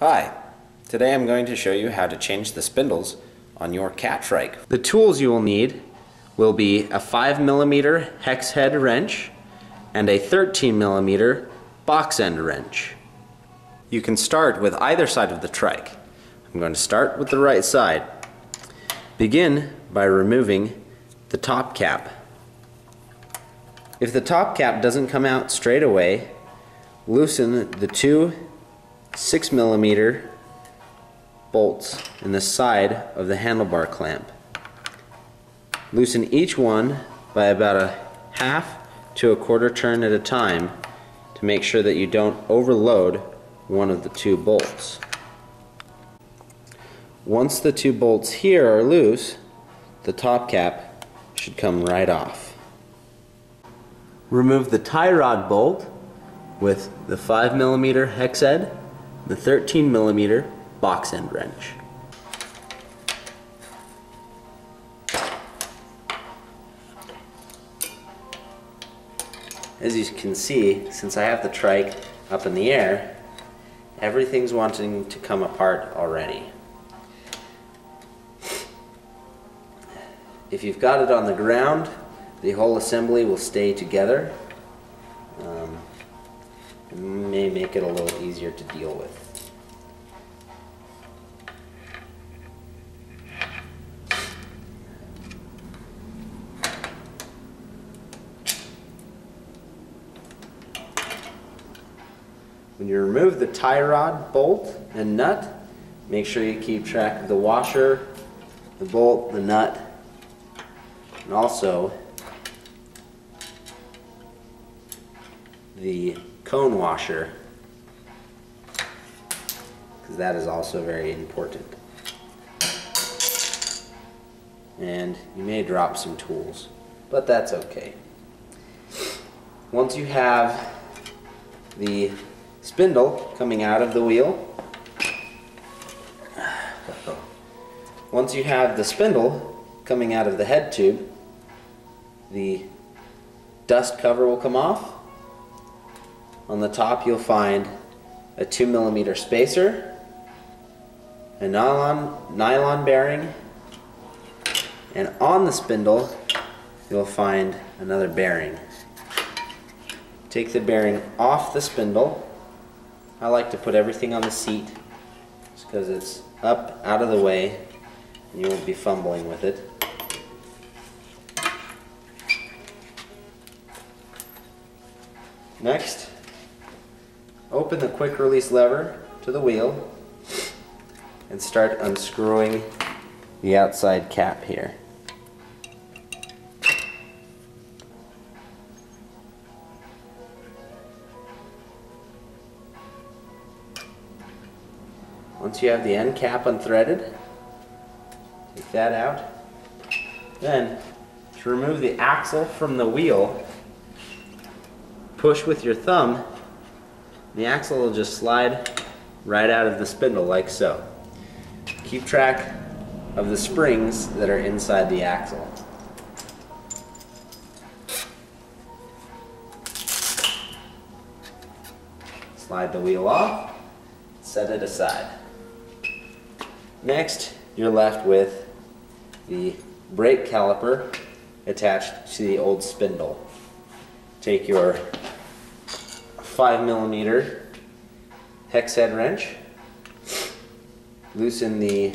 Hi, today I'm going to show you how to change the spindles on your Catrike. The tools you will need will be a 5mm hex head wrench and a 13mm box end wrench. You can start with either side of the trike. I'm going to start with the right side. Begin by removing the top cap. If the top cap doesn't come out straight away, loosen the two 6 millimeter bolts in the side of the handlebar clamp. Loosen each one by about a half to a quarter turn at a time to make sure that you don't overload one of the two bolts. Once the two bolts here are loose, the top cap should come right off. Remove the tie rod bolt with the 5 millimeter hex head the 13 millimeter box end wrench. As you can see, since I have the trike up in the air, everything's wanting to come apart already. If you've got it on the ground, the whole assembly will stay together. May make it a little easier to deal with. When you remove the tie rod, bolt, and nut, make sure you keep track of the washer, the bolt, the nut, and also the cone washer because that is also very important. And you may drop some tools, but that's okay. Once you have the spindle coming out of the wheel, once you have the spindle coming out of the head tube, the dust cover will come off on the top you'll find a 2 millimeter spacer, a nylon, nylon bearing, and on the spindle you'll find another bearing. Take the bearing off the spindle. I like to put everything on the seat just because it's up out of the way and you won't be fumbling with it. Next, Open the quick release lever to the wheel and start unscrewing the outside cap here. Once you have the end cap unthreaded, take that out. Then, to remove the axle from the wheel, push with your thumb the axle will just slide right out of the spindle like so. Keep track of the springs that are inside the axle. Slide the wheel off, set it aside. Next, you're left with the brake caliper attached to the old spindle. Take your 5 millimeter hex head wrench. Loosen the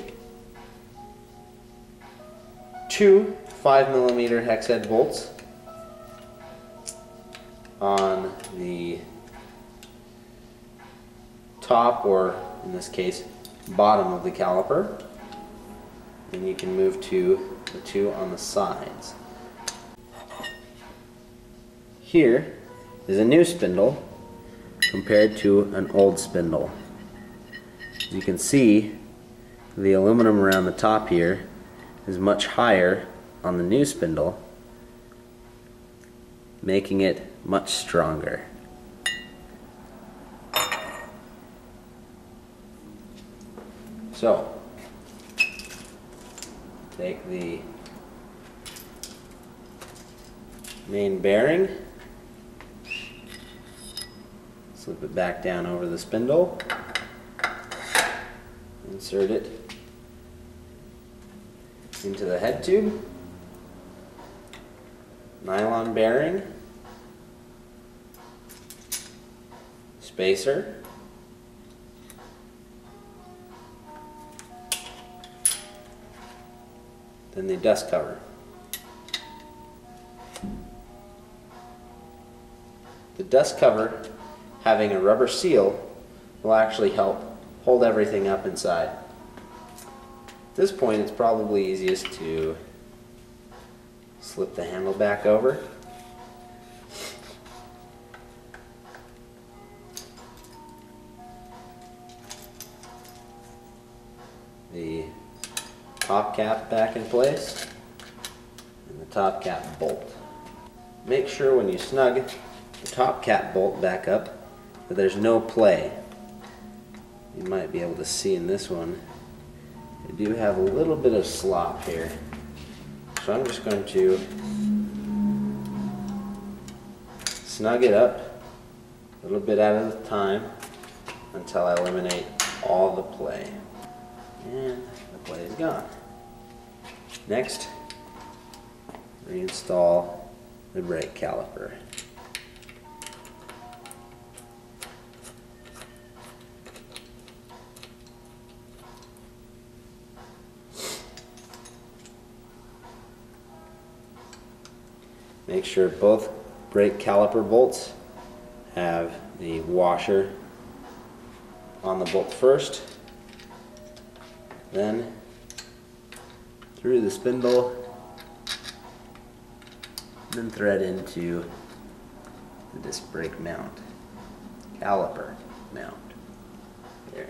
two 5 millimeter hex head bolts on the top or in this case bottom of the caliper and you can move to the two on the sides. Here is a new spindle compared to an old spindle. As you can see, the aluminum around the top here is much higher on the new spindle, making it much stronger. So, take the main bearing Slip it back down over the spindle. insert it into the head tube, nylon bearing, spacer, then the dust cover. The dust cover, having a rubber seal, will actually help hold everything up inside. At this point, it's probably easiest to slip the handle back over. The top cap back in place and the top cap bolt. Make sure when you snug the top cap bolt back up that there's no play. You might be able to see in this one, I do have a little bit of slop here. So I'm just going to snug it up a little bit at a time until I eliminate all the play. And the play is gone. Next, reinstall the brake caliper. Make sure both brake caliper bolts have the washer on the bolt first, then through the spindle, then thread into the disc brake mount, caliper mount. There.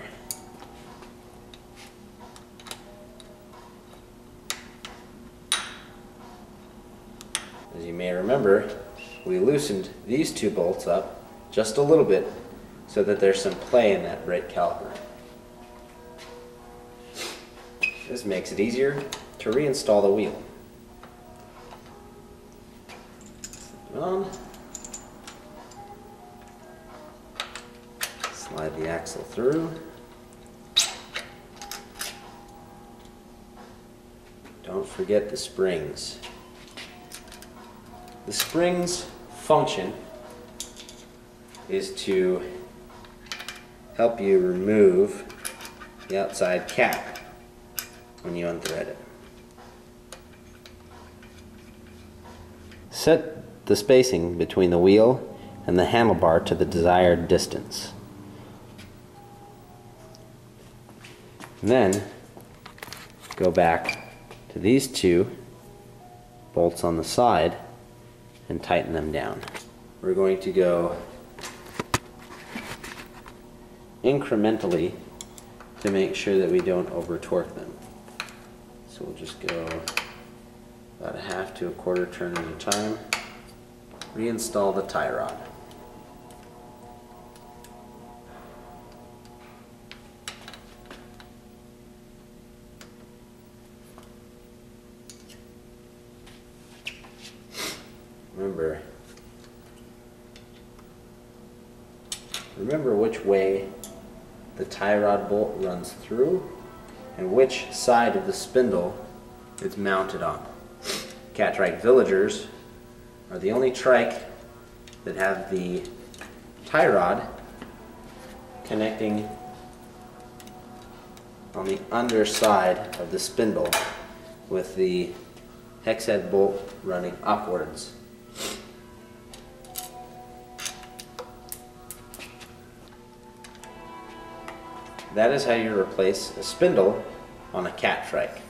As you may remember, we loosened these two bolts up just a little bit so that there's some play in that brake caliper. This makes it easier to reinstall the wheel. on. Slide the axle through. Don't forget the springs. The spring's function is to help you remove the outside cap when you unthread it. Set the spacing between the wheel and the handlebar to the desired distance. And then go back to these two bolts on the side and tighten them down. We're going to go incrementally to make sure that we don't over torque them. So we'll just go about a half to a quarter turn at a time. Reinstall the tie rod. Remember which way the tie rod bolt runs through and which side of the spindle it's mounted on. Catrike Villagers are the only trike that have the tie rod connecting on the underside of the spindle with the hex head bolt running upwards. That is how you replace a spindle on a Catrike.